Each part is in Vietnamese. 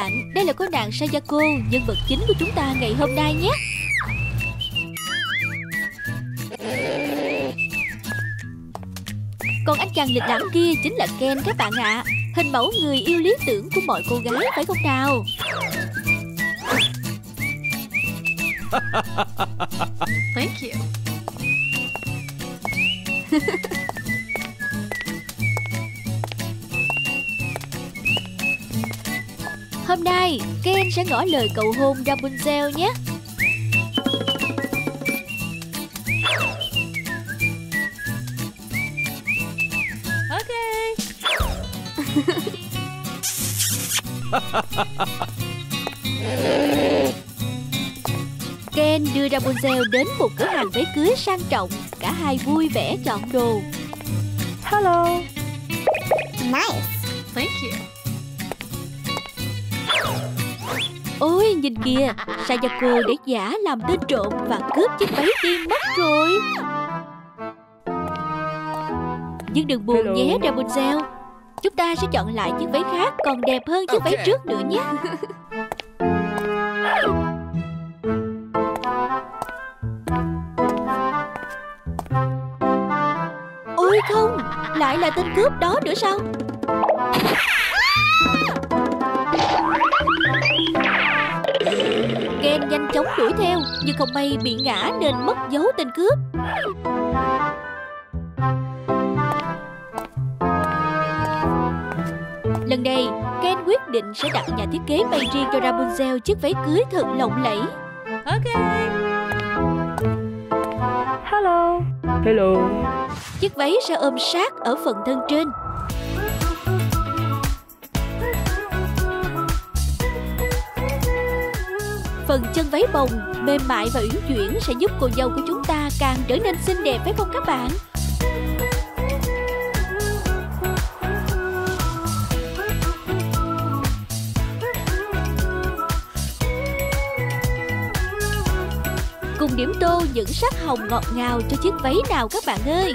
bạn, đây là cô nàng Sayako, nhân vật chính của chúng ta ngày hôm nay nhé. Còn anh chàng lịch lãm kia chính là Ken các bạn ạ. Hình mẫu người yêu lý tưởng của mọi cô gái phải không nào? Thank you. Hôm nay, Ken sẽ ngỏ lời cầu hôn Rapunzel nhé. Okay. Ken đưa Rapunzel đến một cửa hàng váy cưới sang trọng. Cả hai vui vẻ chọn đồ. Hello. Nice. Thank you. Ôi nhìn kìa, Sayako để giả làm tên trộm và cướp chiếc váy đi mất rồi. Nhưng đừng buồn Hello. nhé Rapunzel. Chúng ta sẽ chọn lại chiếc váy khác còn đẹp hơn chiếc váy Ok. trước nữa nhé. Ôi không, lại là tên cướp đó nữa sao? Ken nhanh chóng đuổi theo Nhưng không may bị ngã nên mất dấu tên cướp Lần này Ken quyết định sẽ đặt nhà thiết kế may riêng cho Rapunzel chiếc váy cưới thật lộng lẫy Okay. Hello. Hello. Chiếc váy sẽ ôm sát ở phần thân trên Phần chân váy bồng, mềm mại và uyển chuyển sẽ giúp cô dâu của chúng ta càng trở nên xinh đẹp phải không các bạn? Cùng điểm tô những sắc hồng ngọt ngào cho chiếc váy nào các bạn ơi!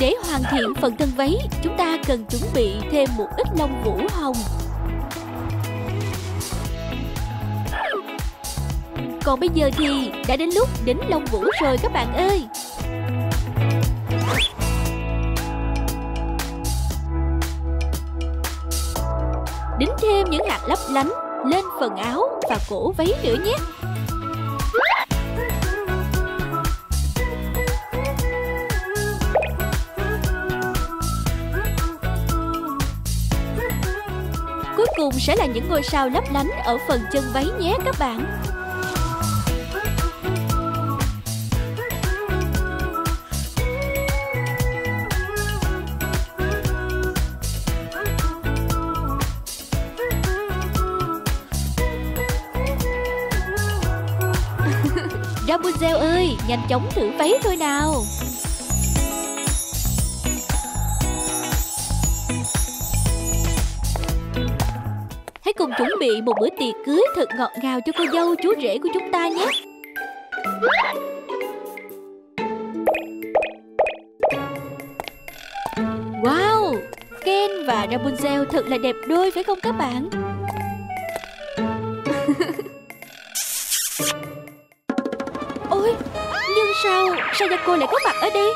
Để hoàn thiện phần thân váy, chúng ta cần chuẩn bị thêm một ít lông vũ hồng. Còn bây giờ thì đã đến lúc đính lông vũ rồi các bạn ơi. Đính thêm những hạt lấp lánh lên phần áo và cổ váy nữa nhé. Cùng sẽ là những ngôi sao lấp lánh ở phần chân váy nhé các bạn. Rapunzel ơi, nhanh chóng thử váy thôi nào. Cùng chuẩn bị một bữa tiệc cưới thật ngọt ngào cho cô dâu chú rể của chúng ta nhé. Wow, Ken và Rapunzel thật là đẹp đôi phải không các bạn? Ôi, nhưng sao Sayako lại có mặt ở đây?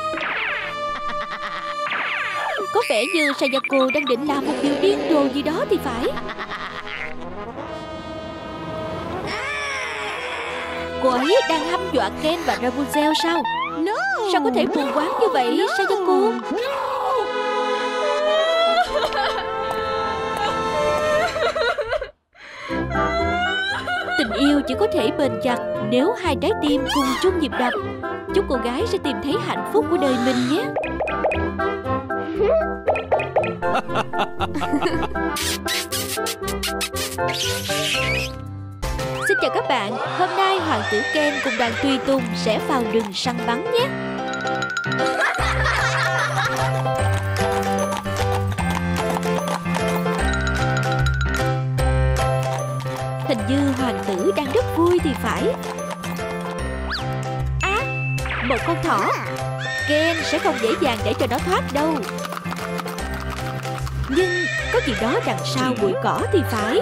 Có vẻ như Sayako đang định làm một điều điên rồ gì đó thì phải. Cô ấy đang hăm dọa Ken và Rapunzel sao? No. Sao có thể mù quáng như vậy, Sayako? Tình yêu chỉ có thể bền chặt nếu hai trái tim cùng chung nhịp đập. Chúc cô gái sẽ tìm thấy hạnh phúc của đời mình nhé. Xin chào các bạn, hôm nay Hoàng tử Ken cùng đoàn Tùy Tùng sẽ vào rừng săn bắn nhé. hình như hoàng tử đang rất vui thì phải. À Một con thỏ. Ken sẽ không dễ dàng để cho nó thoát đâu. Nhưng có gì đó đằng sau bụi cỏ thì phải.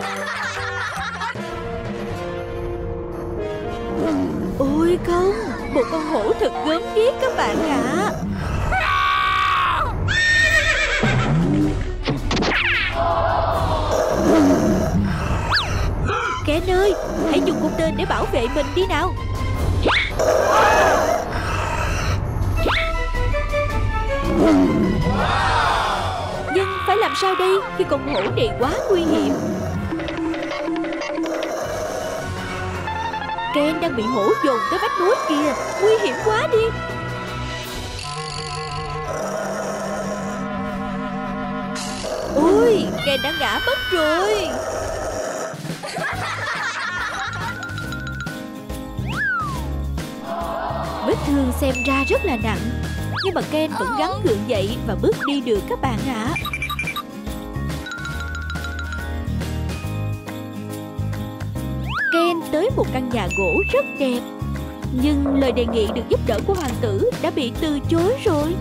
Ôi không Một con hổ thật gớm ghiếc các bạn ạ. Kẻ ơi Hãy dùng cung tên để bảo vệ mình đi nào. Nhưng phải làm sao đây Khi con hổ này quá nguy hiểm? Ken đang bị hổ dồn tới vách núi kìa. Nguy hiểm quá đi. Ôi, Ken đã ngã mất rồi. Vết thương xem ra rất là nặng, Nhưng mà Ken vẫn gắng gượng dậy Và bước đi được các bạn ạ. à. Tới một căn nhà gỗ rất đẹp. Nhưng lời đề nghị được giúp đỡ của hoàng tử đã bị từ chối rồi.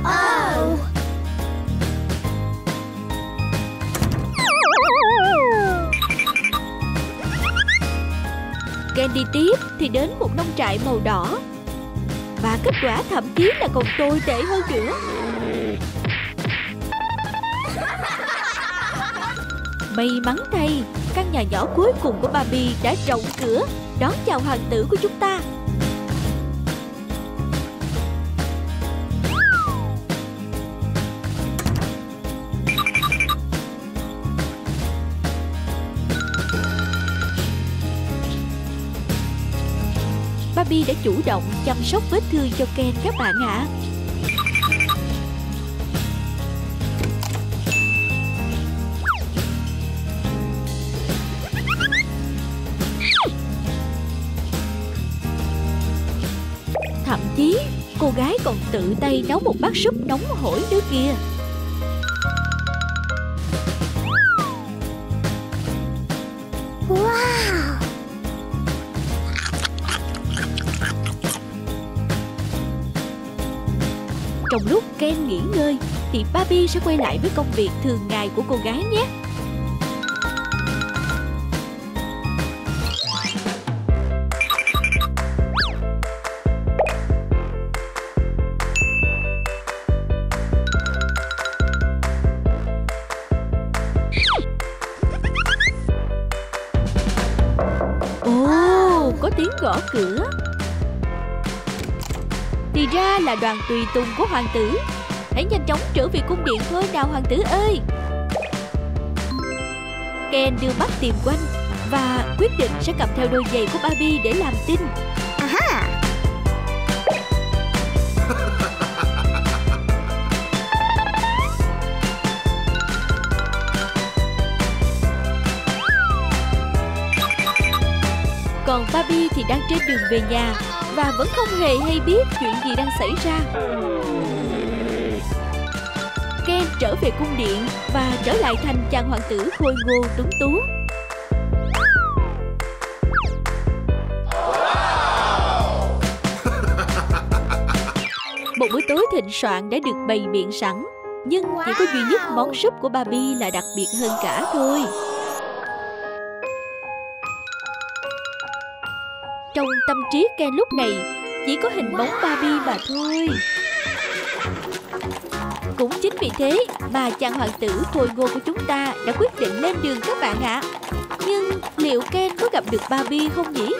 Oh. Đi tiếp thì đến một nông trại màu đỏ. Và kết quả thậm chí là còn tồi tệ hơn nữa. May mắn thay, căn nhà nhỏ cuối cùng của Barbie đã rộng cửa đón chào hoàng tử của chúng ta. Barbie đã chủ động chăm sóc vết thương cho Ken các bạn ạ. À. cô gái còn tự tay nấu một bát súp nóng hổi nữa kìa Wow. Trong lúc Ken nghỉ ngơi, Thì Barbie sẽ quay lại với công việc thường ngày của cô gái nhé tiếng gõ cửa. Thì ra là đoàn tùy tùng của hoàng tử. Hãy nhanh chóng trở về cung điện thôi nào, hoàng tử ơi. Ken đưa mắt tìm quanh Và quyết định sẽ cầm theo đôi giày của Barbie để làm tin. Phi thì đang trên đường về nhà Và vẫn không hề hay biết chuyện gì đang xảy ra. Ken trở về cung điện Và trở lại thành chàng hoàng tử khôi ngô tuấn tú. Một bữa tối thịnh soạn đã được bày biện sẵn, Nhưng chỉ có duy nhất món súp của Barbie là đặc biệt hơn cả thôi. Trong tâm trí Ken lúc này, Chỉ có hình bóng Barbie mà thôi. Cũng chính vì thế mà chàng hoàng tử khôi ngô của chúng ta đã quyết định lên đường các bạn ạ. Nhưng liệu Ken có gặp được Barbie không nhỉ?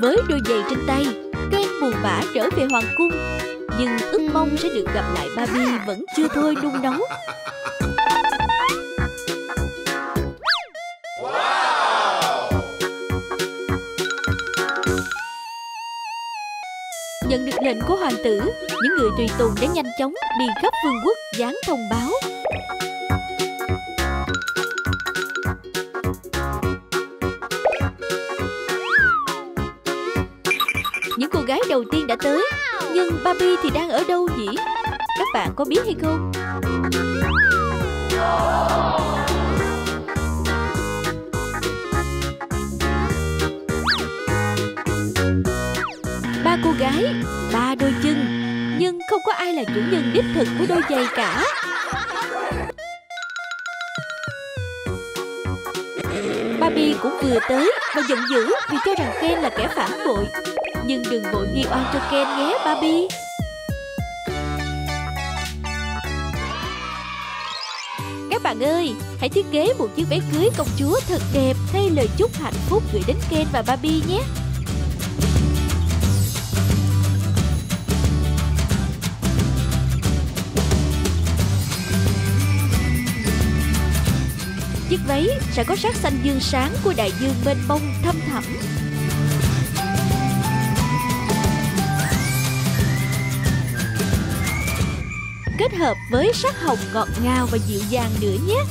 Với đôi giày trên tay Ken buồn bã trở về hoàng cung. Nhưng ước mong sẽ được gặp lại Barbie vẫn chưa thôi đung nấu. Nhận được lệnh của hoàng tử, Những người tùy tùng đã nhanh chóng đi khắp vương quốc dán thông báo. Cô gái đầu tiên đã tới Nhưng Barbie thì đang ở đâu nhỉ? Các bạn có biết hay không? Ba cô gái, ba đôi chân Nhưng không có ai là chủ nhân đích thực của đôi giày cả Barbie cũng vừa tới và giận dữ vì cho rằng Ken là kẻ phản bội nhưng đừng vội nghi oan cho Ken nhé Barbie Các bạn ơi, hãy thiết kế một chiếc váy cưới công chúa thật đẹp thay lời chúc hạnh phúc gửi đến Ken và Barbie nhé. Chiếc váy sẽ có sắc xanh dương sáng của đại dương mênh mông thâm thẳm. Kết hợp với sắc hồng ngọt ngào và dịu dàng nữa nhé.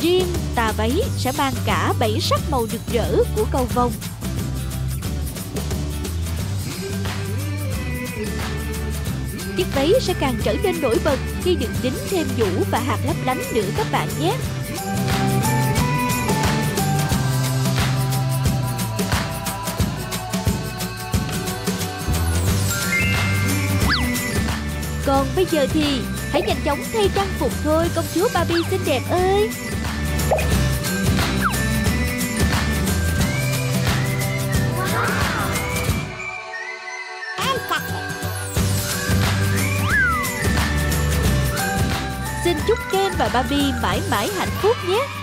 Riêng tà váy sẽ mang cả bảy sắc màu rực rỡ của cầu vồng. Chiếc váy sẽ càng trở nên nổi bật khi được đính thêm vũ và hạt lấp lánh nữa các bạn nhé. Còn bây giờ thì hãy nhanh chóng thay trang phục thôi công chúa Barbie xinh đẹp ơi. Xin chúc Ken và Barbie mãi mãi hạnh phúc nhé.